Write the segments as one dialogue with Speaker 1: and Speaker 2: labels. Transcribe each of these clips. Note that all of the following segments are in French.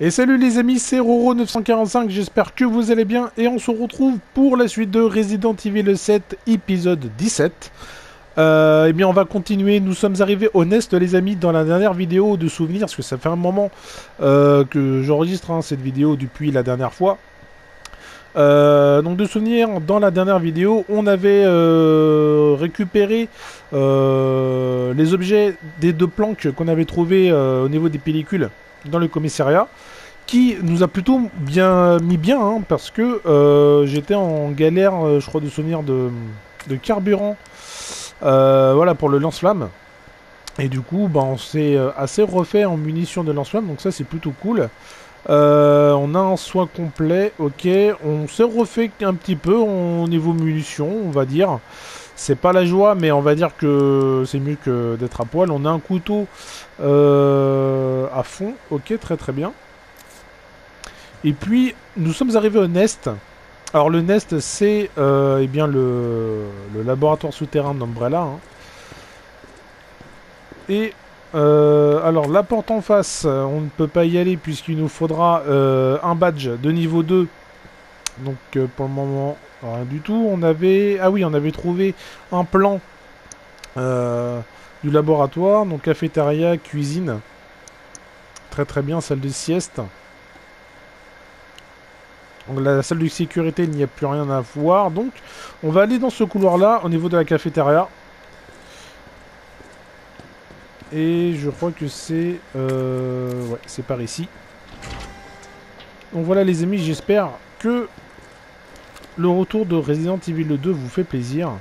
Speaker 1: Et salut les amis, c'est Roro945, j'espère que vous allez bien et on se retrouve pour la suite de Resident Evil 7, épisode 17. Euh, eh bien on va continuer, nous sommes arrivés au Nest les amis dans la dernière vidéo de souvenirs, parce que ça fait un moment euh, que j'enregistre hein, cette vidéo depuis la dernière fois. Euh, donc de souvenirs, dans la dernière vidéo, on avait récupéré les objets des deux planques qu'on avait trouvés au niveau des pellicules dans le commissariat, qui nous a plutôt bien mis bien, hein, parce que j'étais en galère, je crois, de souvenirs de, carburant, voilà, pour le lance-flamme. Et du coup, bah, on s'est assez refait en munitions de lance-flamme, donc ça c'est plutôt cool. Euh, on a un soin complet, ok. On s'est refait un petit peu au niveau munitions, on va dire. C'est pas la joie, mais on va dire que c'est mieux que d'être à poil. On a un couteau euh, à fond, ok, très très bien. Et puis, nous sommes arrivés au Nest. Alors le Nest, c'est euh, eh bien le, laboratoire souterrain d'Umbrella. Hein. Et euh, alors la porte en face, on ne peut pas y aller puisqu'il nous faudra euh, un badge de niveau 2. Donc pour le moment, rien du tout. On avait... Ah oui, on avait trouvé un plan du laboratoire. Donc cafétéria, cuisine. Très très bien, salle de sieste. La salle de sécurité, il n'y a plus rien à voir. Donc on va aller dans ce couloir-là au niveau de la cafétéria. Et je crois que c'est... Euh, ouais, c'est par ici. Donc voilà les amis, j'espère que le retour de Resident Evil 2 vous fait plaisir.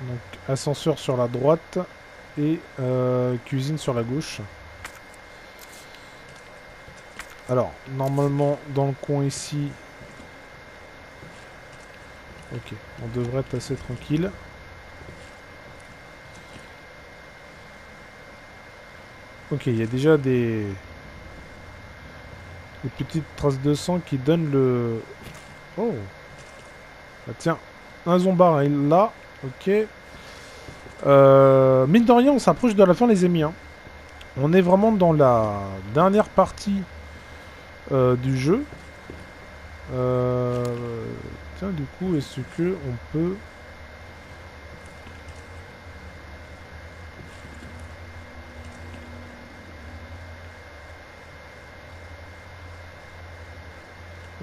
Speaker 1: Donc ascenseur sur la droite et euh, cuisine sur la gauche. Alors, normalement, dans le coin ici... Ok, on devrait assez tranquille. Ok, il y a déjà des... des petites traces de sang qui donnent le... Oh ah, Tiens, un zombar est là. Ok. Euh, mine de rien, on s'approche de la fin, les amis. Hein. On est vraiment dans la dernière partie euh, du jeu. Euh, du coup, est-ce que on peut...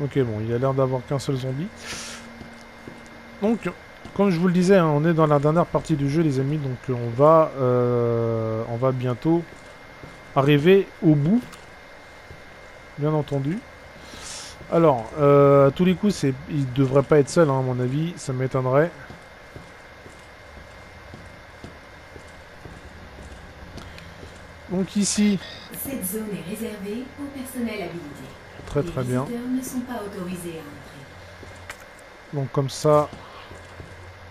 Speaker 1: Ok, bon, il a l'air d'avoir qu'un seul zombie. Donc, comme je vous le disais, hein, on est dans la dernière partie du jeu, les amis. Donc on va, euh, on va bientôt arriver au bout. Bien entendu. Alors, euh, à tous les coups, il devrait pas être seul, hein, à mon avis. Ça m'étonnerait. Donc ici...
Speaker 2: Cette zone est réservée au personnel habilité.
Speaker 1: Très très bien.
Speaker 2: ne sont pas autorisés à entrer.
Speaker 1: Donc comme ça,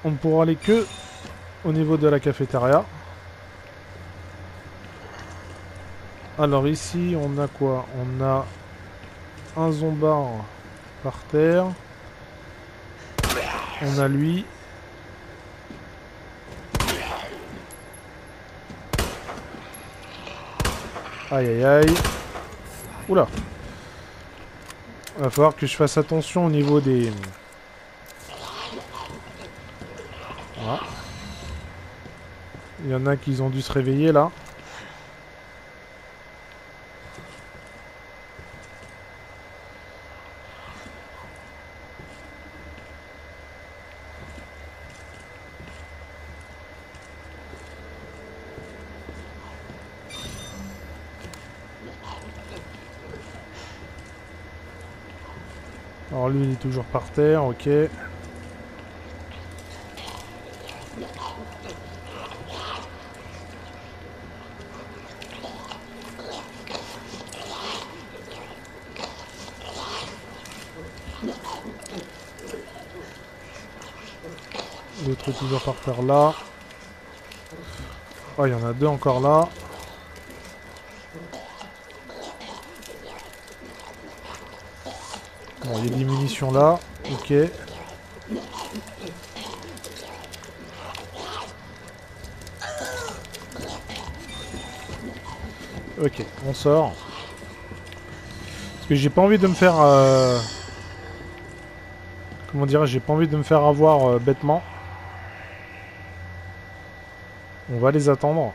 Speaker 1: on ne pourra aller que au niveau de la cafétéria. Alors ici, on a quoi? On a un zombar par terre. On a lui. Aïe aïe aïe. Oula. Va falloir que je fasse attention au niveau des... Il y en a qui ont dû se réveiller là. Alors lui il est toujours par terre, ok. L'autre toujours par terre là. Oh, il y en a deux encore là. A des munitions là. Ok. Ok, on sort. Parce que j'ai pas envie de me faire... euh, Comment dire J'ai pas envie de me faire avoir euh, bêtement. On va les attendre.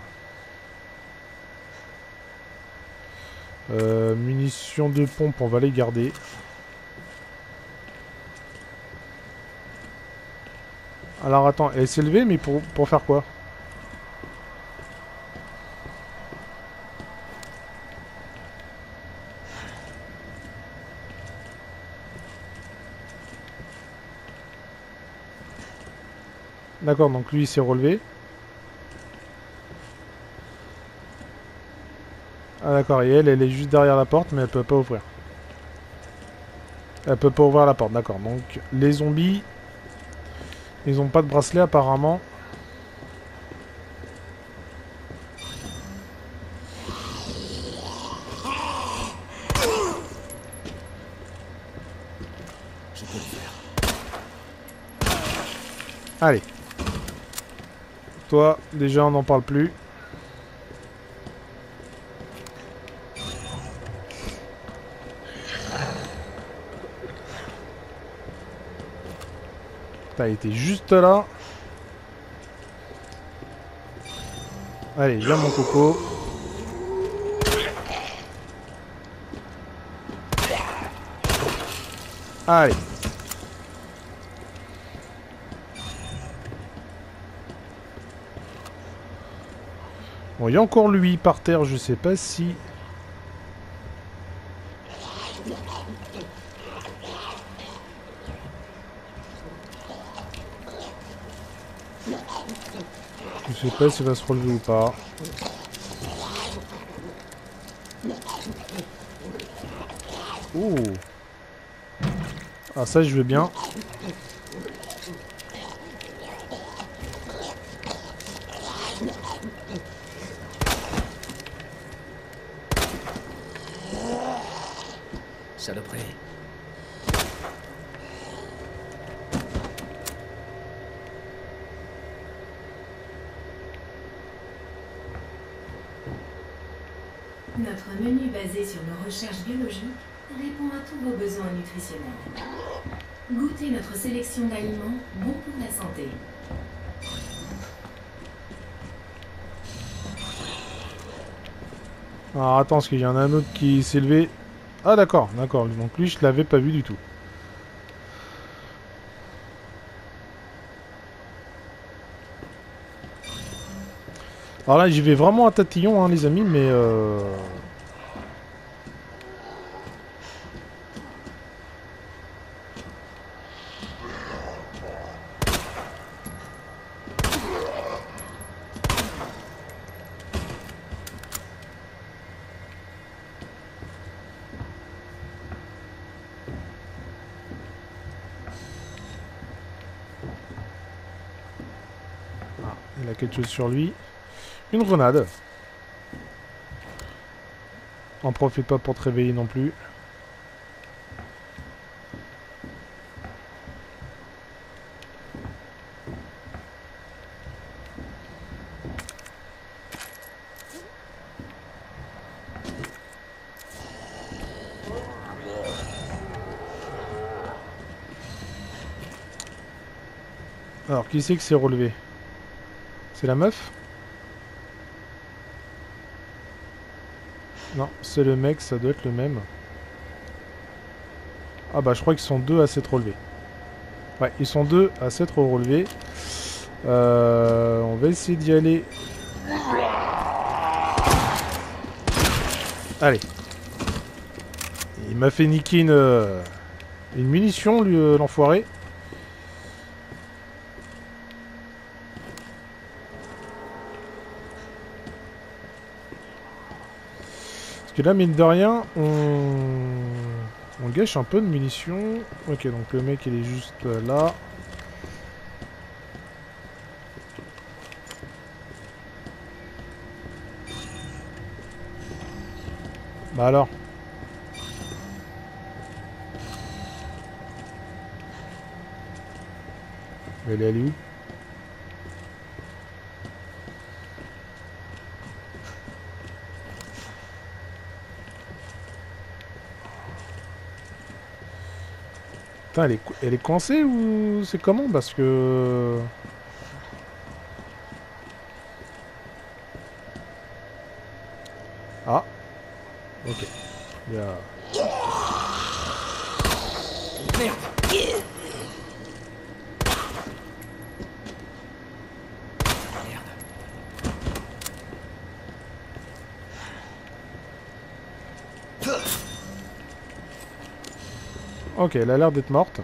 Speaker 1: Euh, munitions de pompe, on va les garder. Alors attends, elle s'est levée, mais pour, pour faire quoi? D'accord, donc lui il s'est relevé. Ah d'accord, et elle, elle est juste derrière la porte, mais elle peut pas ouvrir. Elle peut pas ouvrir la porte, d'accord. Donc les zombies, ils ont pas de bracelet apparemment. Allez. Toi, déjà on n'en parle plus. T'as été juste là. Allez, viens mon coco. Allez. Bon, il y a encore lui par terre, je sais pas si... Je sais pas s'il va se relever ou pas. Ouh Ah ça je veux bien.
Speaker 2: Goûtez notre sélection d'aliments bons pour la santé.
Speaker 1: Alors attends, parce qu'il y en a un autre qui s'est levé. Ah d'accord, d'accord. Donc lui, je l'avais pas vu du tout. Alors là, j'y vais vraiment à tatillon, hein, les amis, mais... Euh... il a quelque chose sur lui. Une grenade. En profite pas pour te réveiller non plus. Alors, qui c'est que s'est relevé? C'est la meuf Non, c'est le mec, ça doit être le même. Ah bah je crois qu'ils sont deux à s'être relevés. Ouais, ils sont deux à s'être relevés. Euh, on va essayer d'y aller. Allez. Il m'a fait niquer une, une munition, lui, euh, l'enfoiré. Et là, mine de rien, on... gâche un peu de munitions. Ok, donc le mec, il est juste euh, là. Bah alors Mais elle est allée où? Elle est, elle est coincée ou c'est comment? Parce que... Ok, elle a l'air d'être morte.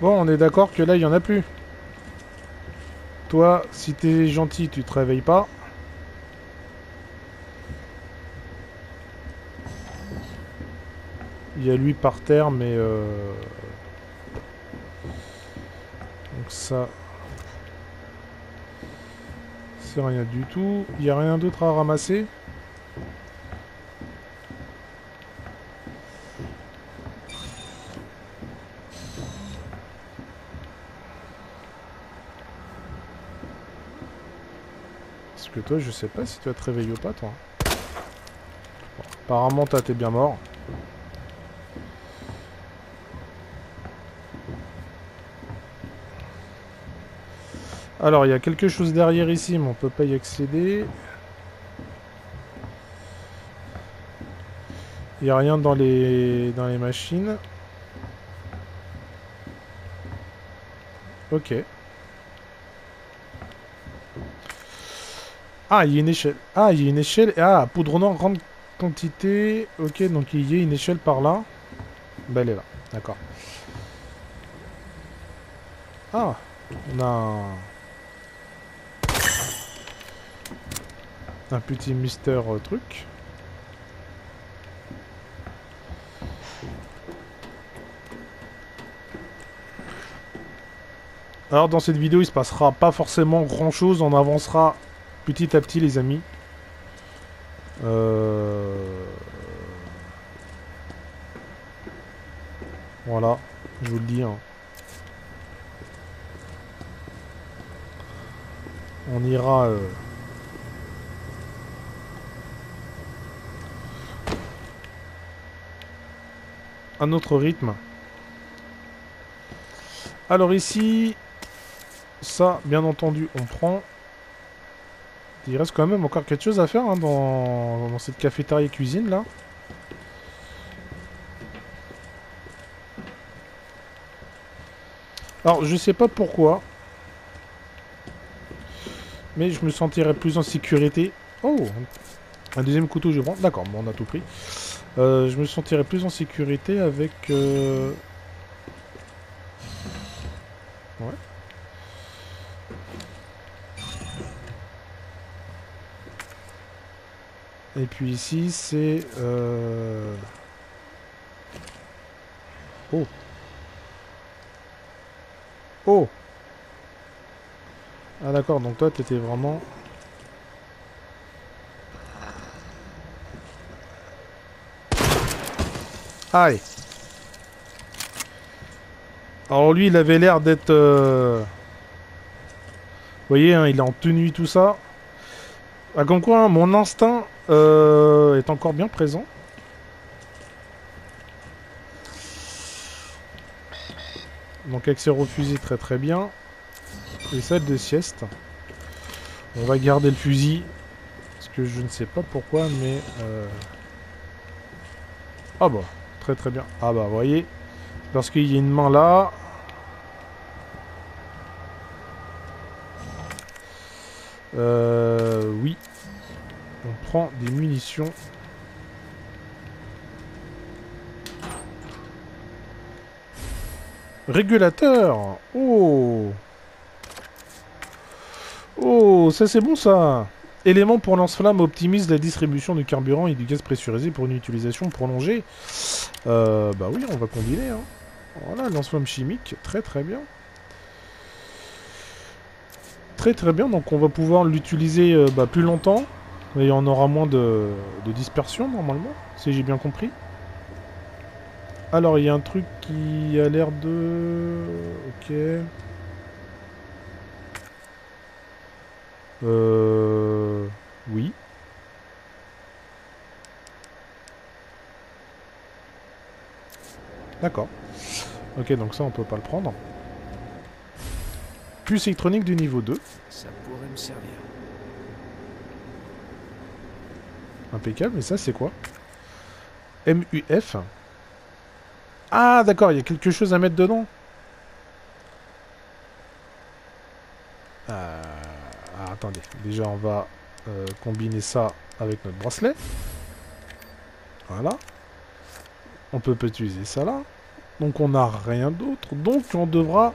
Speaker 1: Bon, on est d'accord que là, il y en a plus. Toi, si t'es gentil, tu te réveilles pas. Il y a lui par terre, mais... euh, Donc ça... Rien du tout. Il n'y a rien d'autre à ramasser. Parce que toi, je sais pas si tu vas te réveiller ou pas, toi. Apparemment, toi, t'es bien mort. Alors, il y a quelque chose derrière ici, mais on peut pas y accéder. Il n'y a rien dans les, dans les machines. Ok. Ah, il y a une échelle. Ah, il y a une échelle. Ah, poudre noire, grande quantité. Ok, donc il y a une échelle par là. Bah, elle est là. D'accord. Ah, on a un... Petit mister euh, truc. Alors dans cette vidéo il se passera pas forcément grand chose, on avancera petit à petit les amis. Euh... Voilà, je vous le dis. hein. On ira... euh, un autre rythme. Alors ici, ça, bien entendu, on prend. Il reste quand même encore quelque chose à faire hein, dans, cette cafétéria cuisine là. Alors je sais pas pourquoi, mais je me sentirais plus en sécurité. Oh, un deuxième couteau je prends. D'accord, on a tout pris. Euh, je me sentirais plus en sécurité avec... euh, Ouais. Et puis ici, c'est... euh, Oh. Oh Ah d'accord, donc toi, t'étais vraiment... Alors lui, il avait l'air d'être... euh, Vous voyez, hein, il est en tenue, tout ça. Ah, comme quoi, hein, mon instinct euh, est encore bien présent. Donc accès au fusil, très très bien. Et salle de sieste. On va garder le fusil. Parce que je ne sais pas pourquoi, mais... euh, Ah bah, très très bien. Ah bah, voyez, parce qu'il y a une main là. Euh, oui. On prend des munitions. Régulateur Oh Oh, ça c'est bon ça Élément pour lance-flamme optimise la distribution du carburant et du gaz pressurisé pour une utilisation prolongée. Euh, bah oui, on va combiner. Hein. Voilà, lance-flamme chimique, très très bien. Très très bien, donc on va pouvoir l'utiliser euh, bah, plus longtemps. Et on aura moins de, de dispersion normalement, si j'ai bien compris. Alors, il y a un truc qui a l'air de... Ok. Euh... Oui. D'accord. Ok, donc ça, on peut pas le prendre. Puce électronique du niveau 2.
Speaker 3: Ça pourrait me servir.
Speaker 1: Impeccable, mais ça, c'est quoi? MUF Ah, d'accord, il y a quelque chose à mettre dedans. Euh, ah, attendez, déjà, on va euh, combiner ça avec notre bracelet. Voilà. On peut pas utiliser ça là. Donc on n'a rien d'autre. Donc on devra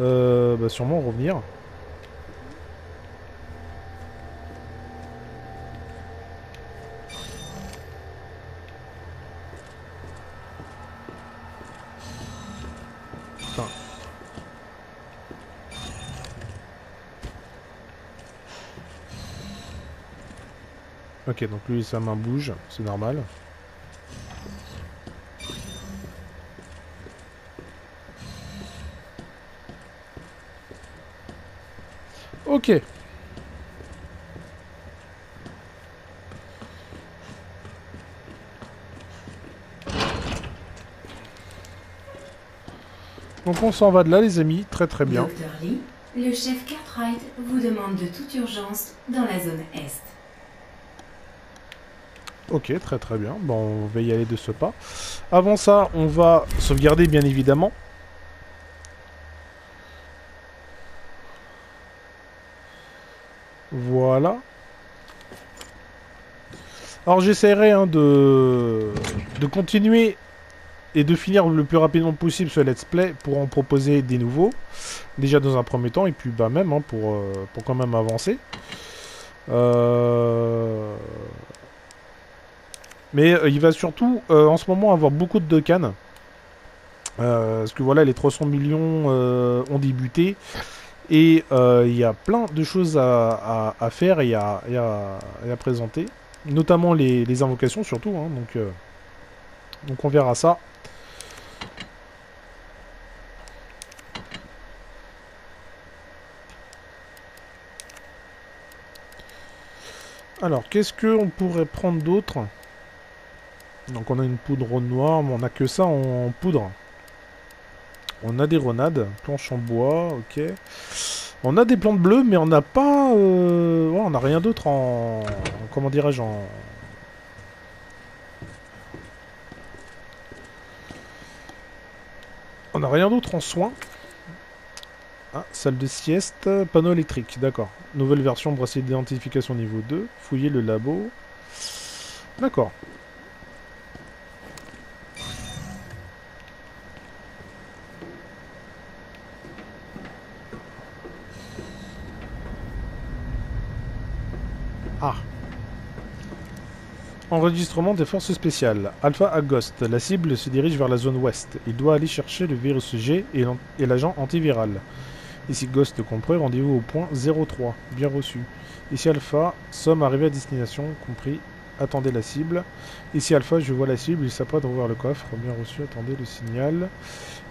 Speaker 1: euh, bah, sûrement revenir. Ok, donc lui sa main bouge, c'est normal. Ok. Donc on s'en va de là les amis, très très bien.
Speaker 2: Docteur Lee, le chef Cartwright vous demande de toute urgence dans la zone Est.
Speaker 1: Ok, très très bien. Bon, on va y aller de ce pas. Avant ça, on va sauvegarder bien évidemment. Alors j'essaierai hein, de... de continuer et de finir le plus rapidement possible ce let's play pour en proposer des nouveaux. Déjà dans un premier temps et puis bah même hein, pour, euh, pour quand même avancer. Euh... Mais euh, il va surtout en ce moment avoir beaucoup de cannes. Parce que voilà, les 300 millions ont débuté. Et euh, il y a plein de choses à, faire et à, présenter. Notamment les, invocations surtout. hein, donc, euh, donc on verra ça. Alors, qu'est-ce qu'on pourrait prendre d'autre? Donc on a une poudre noire, mais on a que ça en poudre. On a des renades, planches en bois, ok. On a des plantes bleues, mais on n'a pas... euh, on n'a rien d'autre en... en- Comment dirais-je en... On n'a rien d'autre en soins. Ah, salle de sieste, panneau électrique, d'accord. Nouvelle version bracelet d'identification niveau 2. Fouiller le labo. D'accord. Enregistrement des forces spéciales. Alpha à Ghost. La cible se dirige vers la zone ouest. Il doit aller chercher le virus G et l'agent antiviral. Ici Ghost compris, rendez-vous au point 03. Bien reçu. Ici Alpha, sommes arrivés à destination, compris. Attendez la cible. Ici Alpha, je vois la cible, il s'apprête à ouvrir le coffre. Bien reçu, attendez le signal.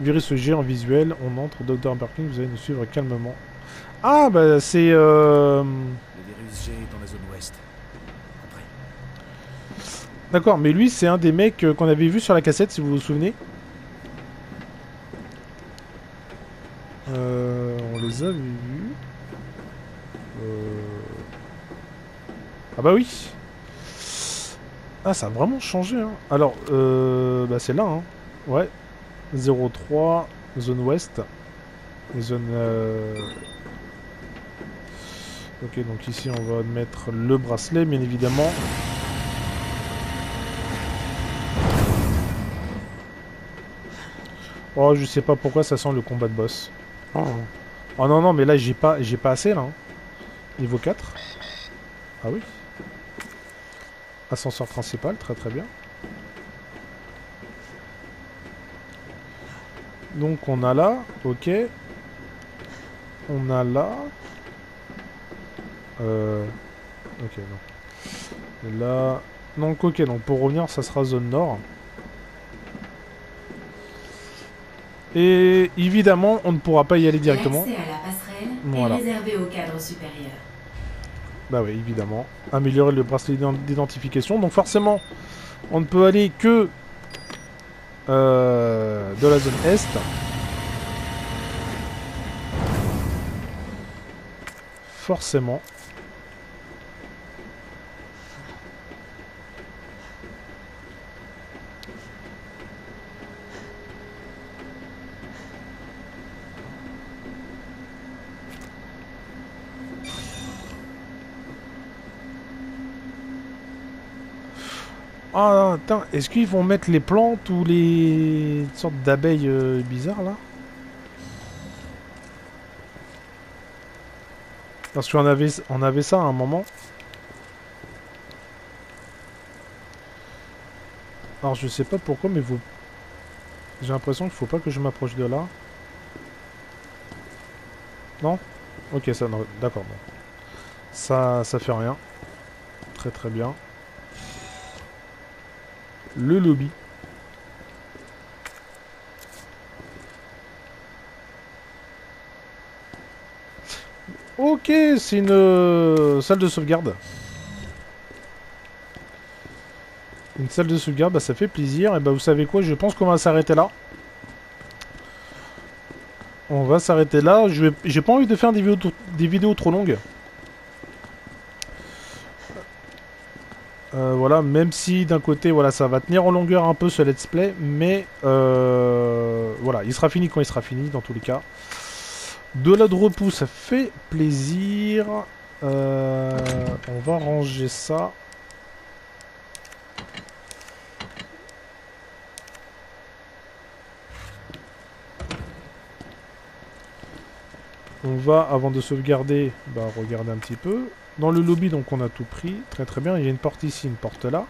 Speaker 1: Virus G en visuel, on entre. Dr. Perkins, vous allez nous suivre calmement. Ah, bah c'est... Euh...
Speaker 3: Le virus G est dans la zone ouest.
Speaker 1: D'accord, mais lui, c'est un des mecs euh, qu'on avait vu sur la cassette, si vous vous souvenez. Euh, on les avait vus. Euh... Ah bah oui Ah, ça a vraiment changé, hein. Alors, euh... Bah c'est là, hein. Ouais. 03, zone ouest. Zone... euh, Ok, donc ici, on va mettre le bracelet, bien évidemment. Oh, je sais pas pourquoi ça sent le combat de boss. Oh, Oh non, non, mais là, j'ai pas, j'ai pas assez, là. hein. Niveau 4. Ah oui. Ascenseur principal, très très bien. Donc, on a là, ok. On a là. Euh... Ok, non. Là... Donc, ok, donc pour revenir, ça sera zone nord. Et évidemment, on ne pourra pas y aller directement.
Speaker 2: L'accès à la passerelle
Speaker 1: Voilà.
Speaker 2: est réservé au cadre supérieur.
Speaker 1: Bah oui, évidemment. Améliorer le bracelet d'ident- d'identification. Donc forcément, on ne peut aller que euh, de la zone Est. Forcément. Attends, est-ce qu'ils vont mettre les plantes ou les sortes d'abeilles euh, bizarres là? Parce qu'on avait, on avait ça à un moment. Alors je sais pas pourquoi, mais vous... J'ai l'impression qu'il faut pas que je m'approche de là. Non? Ok, ça, d'accord. Bon. Ça, ça fait rien. Très très bien le lobby. Ok, c'est une euh, salle de sauvegarde. Une salle de sauvegarde, bah, ça fait plaisir. Et bah vous savez quoi, je pense qu'on va s'arrêter là. On va s'arrêter là. J'ai pas envie de faire des vidéos trop longues. Euh, même si d'un côté, voilà, ça va tenir en longueur un peu ce let's play, mais euh, voilà, il sera fini quand il sera fini, dans tous les cas. De la de ça fait plaisir. Euh, on va ranger ça. On va, avant de sauvegarder, bah, regarder un petit peu. Dans le lobby, donc on a tout pris. Très très bien. Il y a une porte ici, une porte là.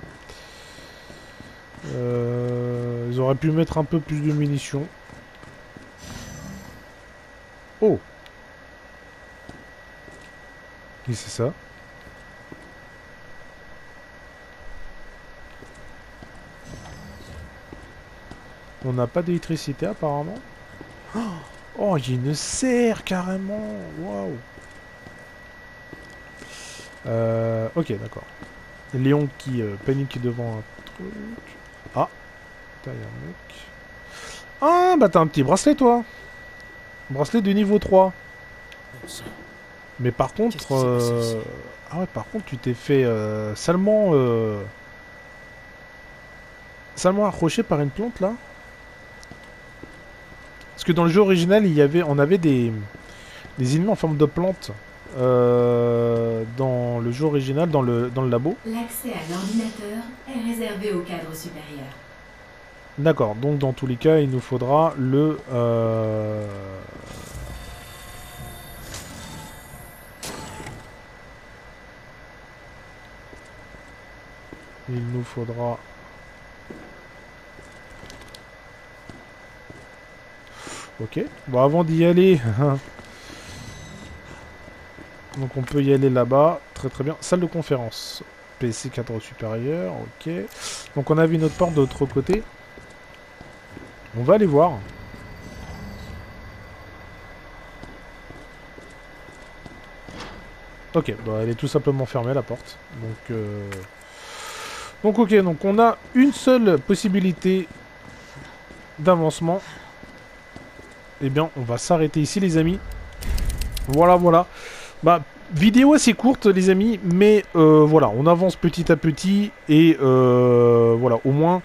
Speaker 1: Euh, ils auraient pu mettre un peu plus de munitions. Oh Qui c'est ça? On n'a pas d'électricité apparemment. Oh, il y a une serre carrément Waouh euh, ok, d'accord. Léon qui euh, panique devant un truc. Ah a un mec. Ah, bah t'as un petit bracelet, toi Bracelet de niveau 3.
Speaker 3: Bon sang.
Speaker 1: Mais par contre... euh, Ah ouais, par contre, tu t'es fait euh, salement... euh, Salement accroché par une plante, là Parce que dans le jeu original, il y avait, on avait des, des ennemis en forme de plante. Euh, dans le jeu original, dans le, dans le labo.
Speaker 2: L'accès à l'ordinateur est réservé au cadre supérieur.
Speaker 1: D'accord, donc dans tous les cas, il nous faudra le... euh, Il nous faudra... Ok, bon avant d'y aller... donc on peut y aller là-bas, très très bien. Salle de conférence, PC cadre supérieur, ok. Donc on avait une autre porte de l'autre côté. On va aller voir. Ok, bah, elle est tout simplement fermée la porte. Donc, euh... donc ok, donc on a une seule possibilité d'avancement. Eh bien, on va s'arrêter ici les amis. Voilà, voilà. Bah, vidéo assez courte les amis, mais euh, voilà, on avance petit à petit et euh, voilà, au moins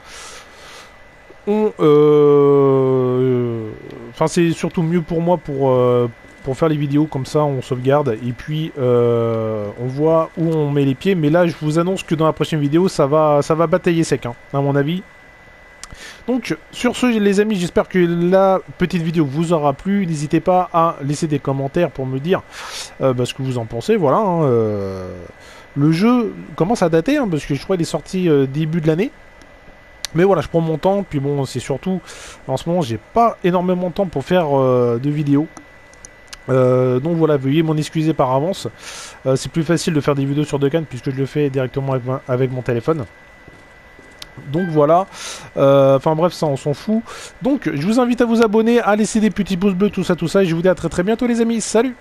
Speaker 1: on... euh, Enfin, c'est surtout mieux pour moi pour, faire les vidéos comme ça, on sauvegarde et puis on voit où on met les pieds. Mais là, je vous annonce que dans la prochaine vidéo, ça va, ça va batailler sec, hein, à mon avis. Donc, sur ce, les amis, j'espère que la petite vidéo vous aura plu. N'hésitez pas à laisser des commentaires pour me dire euh, bah, ce que vous en pensez. Voilà. hein, euh, le jeu commence à dater, hein, parce que je crois qu'il est sorti euh, début de l'année. Mais voilà, je prends mon temps. Puis bon, c'est surtout, en ce moment, j'ai pas énormément de temps pour faire de vidéos. Donc voilà, veuillez m'en excuser par avance. C'est plus facile de faire des vidéos sur deux cannes puisque je le fais directement avec mon téléphone. Donc voilà. Euh, Enfin bref, ça on s'en fout. Donc je vous invite à vous abonner, à laisser des petits pouces bleus, tout ça, tout ça. Et je vous dis à très très bientôt les amis. Salut